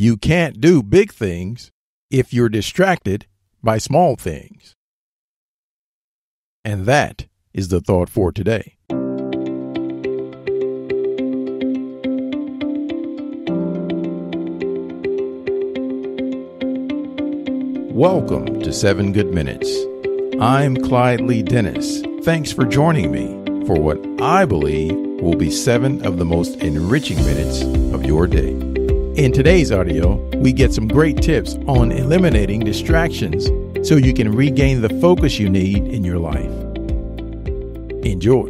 You can't do big things if you're distracted by small things. And that is the thought for today. Welcome to 7 Good Minutes. I'm Clyde Lee Dennis. Thanks for joining me for what I believe will be seven of the most enriching minutes of your day. In today's audio, we get some great tips on eliminating distractions so you can regain the focus you need in your life. Enjoy.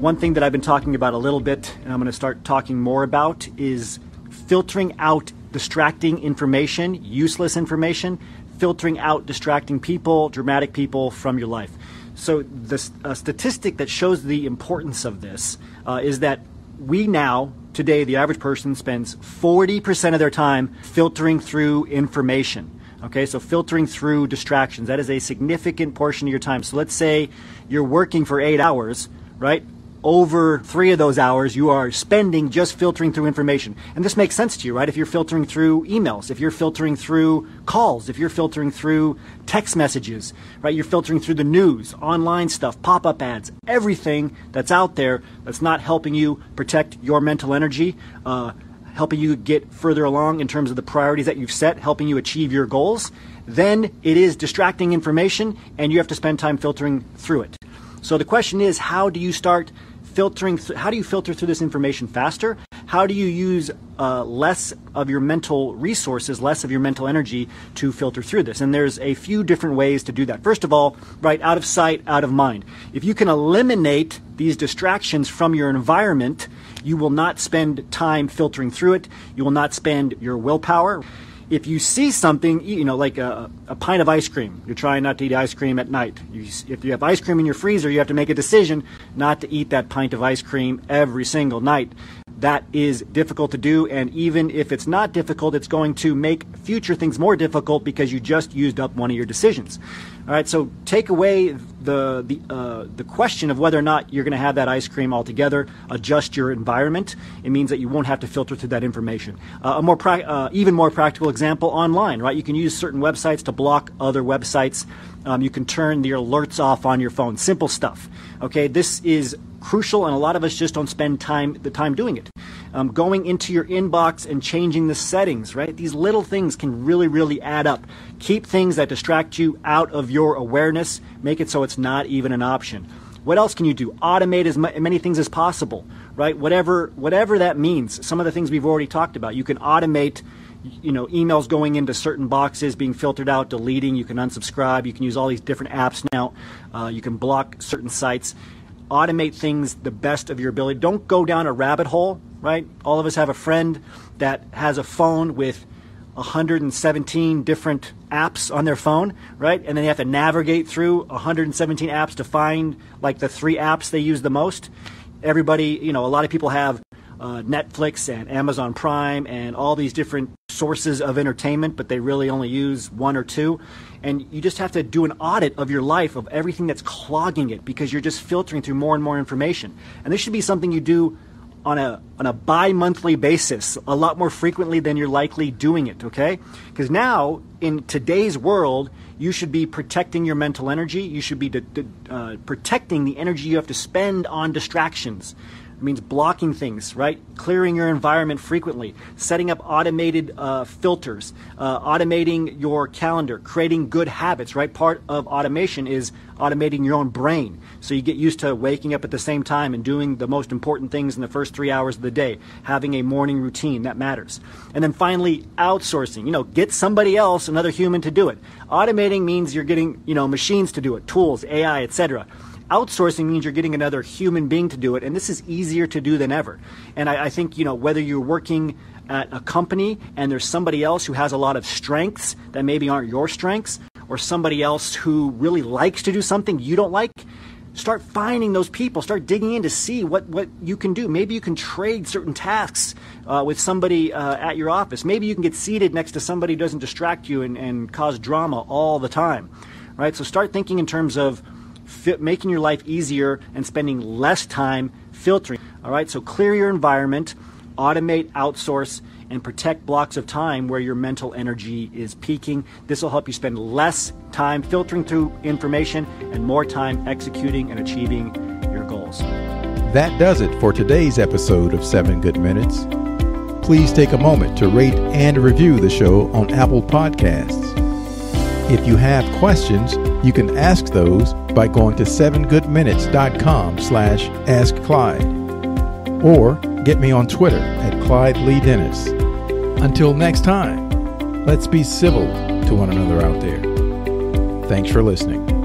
One thing that I've been talking about a little bit, and I'm going to start talking more about, is filtering out distracting information, useless information, filtering out distracting people, dramatic people from your life. So, the statistic that shows the importance of this uh, is that we now, today, the average person spends 40% of their time filtering through information. Okay, so filtering through distractions. That is a significant portion of your time. So let's say you're working for eight hours, right? Over three of those hours you are spending just filtering through information. And this makes sense to you, right? If you're filtering through emails, if you're filtering through calls, if you're filtering through text messages, right? You're filtering through the news, online stuff, pop up ads, everything that's out there that's not helping you protect your mental energy, uh, helping you get further along in terms of the priorities that you've set, helping you achieve your goals. Then it is distracting information and you have to spend time filtering through it. So the question is, how do you start filtering how do you filter through this information faster? How do you use uh, less of your mental resources less of your mental energy to filter through this? And there's a few different ways to do that. First of all right out of sight out of mind. If you can eliminate these distractions from your environment you will not spend time filtering through it. You will not spend your willpower if you see something, you know, like a, a, pint of ice cream, you're trying not to eat ice cream at night. You, if you have ice cream in your freezer, you have to make a decision not to eat that pint of ice cream every single night. That is difficult to do, and even if it's not difficult, it's going to make future things more difficult because you just used up one of your decisions. All right, so take away the the uh, the question of whether or not you're going to have that ice cream altogether. Adjust your environment. It means that you won't have to filter through that information. Uh, a more uh, even more practical example online, right? You can use certain websites to block other websites. Um, you can turn the alerts off on your phone. Simple stuff. Okay, this is crucial, and a lot of us just don't spend time the time doing it. Um, going into your inbox and changing the settings, right? These little things can really, really add up. Keep things that distract you out of your awareness. Make it so it's not even an option. What else can you do? Automate as many things as possible, right? Whatever, whatever that means. Some of the things we've already talked about. You can automate you know emails going into certain boxes being filtered out deleting you can unsubscribe you can use all these different apps now uh, you can block certain sites automate things the best of your ability. Don't go down a rabbit hole, right? All of us have a friend that has a phone with 117 different apps on their phone, right? And then they have to navigate through 117 apps to find like the three apps they use the most. Everybody, you know, a lot of people have uh, Netflix and Amazon Prime and all these different sources of entertainment, but they really only use one or two. And you just have to do an audit of your life of everything that's clogging it because you're just filtering through more and more information. And this should be something you do on a on a bi-monthly basis a lot more frequently than you're likely doing it okay because now in today's world you should be protecting your mental energy you should be uh, protecting the energy you have to spend on distractions it means blocking things, right? Clearing your environment frequently, setting up automated uh, filters, uh, automating your calendar, creating good habits, right? Part of automation is automating your own brain. So you get used to waking up at the same time and doing the most important things in the first three hours of the day, having a morning routine, that matters. And then finally, outsourcing. You know, get somebody else, another human to do it. Automating means you're getting, you know, machines to do it, tools, AI, etc. Outsourcing means you're getting another human being to do it, and this is easier to do than ever. And I, I think, you know, whether you're working at a company and there's somebody else who has a lot of strengths that maybe aren't your strengths, or somebody else who really likes to do something you don't like, start finding those people. Start digging in to see what, what you can do. Maybe you can trade certain tasks uh, with somebody uh, at your office. Maybe you can get seated next to somebody who doesn't distract you and, and cause drama all the time right? So start thinking in terms of making your life easier and spending less time filtering. All right, so clear your environment, automate, outsource, and protect blocks of time where your mental energy is peaking. This will help you spend less time filtering through information and more time executing and achieving your goals. That does it for today's episode of 7 Good Minutes. Please take a moment to rate and review the show on Apple Podcasts. If you have questions, you can ask those by going to 7goodminutes.com slash ask Clyde or get me on Twitter at Clyde Lee Dennis. Until next time, let's be civil to one another out there. Thanks for listening.